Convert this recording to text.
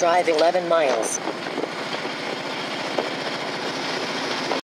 Drive 11 miles.